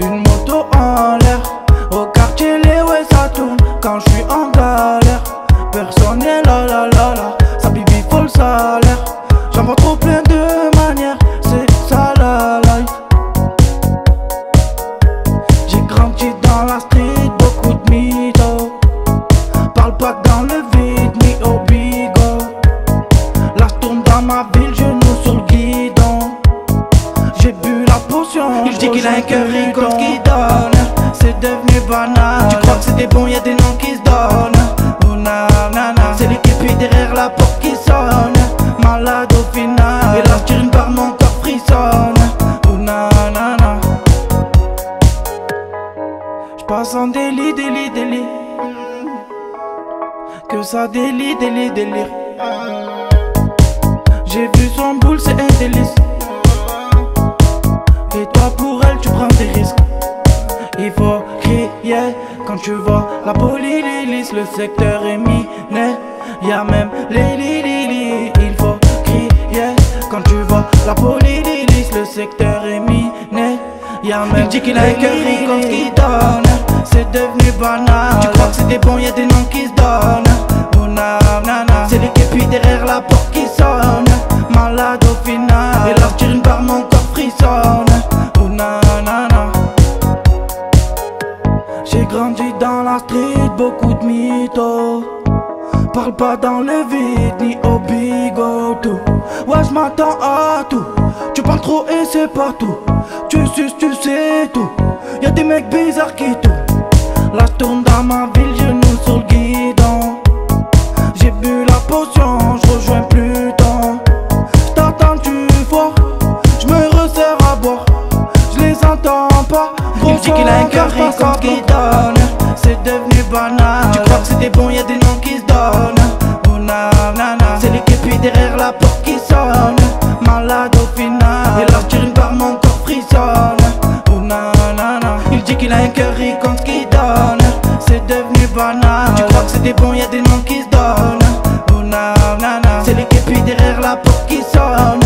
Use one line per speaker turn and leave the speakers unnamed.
Une moto en l'air, au quartier les ouais ça tourne quand je suis en galère. Personne n'est là là là là, ça bibi faut le salaire. J'en vois trop plein de manières, ma ville, genoux sur le guidon. J'ai bu la potion. Il dit qu'il a un cœur rigolo qui donne. C'est devenu banal. Tu crois que c'est des bons, y'a des noms qui se donnent. Oh na na na. C'est l'équipe derrière la porte qui sonne. Malade au final. Et là, je tire une barre, mon corps frissonne. Oh na na na. J'passe en délit, délit, délit. Que ça délit, délit, délire. J'ai vu son boule, c'est un délice. Et toi pour elle tu prends des risques. Il faut crier quand tu vois la police Le secteur est miné Y'a même les lili Il faut crier quand tu vois la police Le secteur est miné Y'a même Il dit qu'il a un cœur qui donne. C'est devenu banal. Tu crois que c'est des bons y'a des noms qui se donnent Oh na na na. J'ai grandi dans la street, beaucoup de mythos. Parle pas dans le vide ni au bigot tout Ouais je m'attends à tout. Tu parles trop et c'est pas tout. Tu suces tu sais tout. Y'a des mecs bizarres qui tout Là je tourne dans ma ville, genoux sur le guidon. J'ai bu la potion,
Il dit qu'il a un cœur
comme qui donne. C'est devenu banal. Tu crois que c'est des bons, y'a des noms qui se donnent. Oh na na na. C'est l'équipe derrière la porte qui sonne. Malade au final. Et je tire une barre, mon corps frissonne. Oh na na na. Il dit qu'il a un cœur comme qui donne. C'est devenu banal. Tu crois que c'est des bons, y'a des noms qui se donnent. Oh na na na. C'est l'équipe derrière la porte qui sonne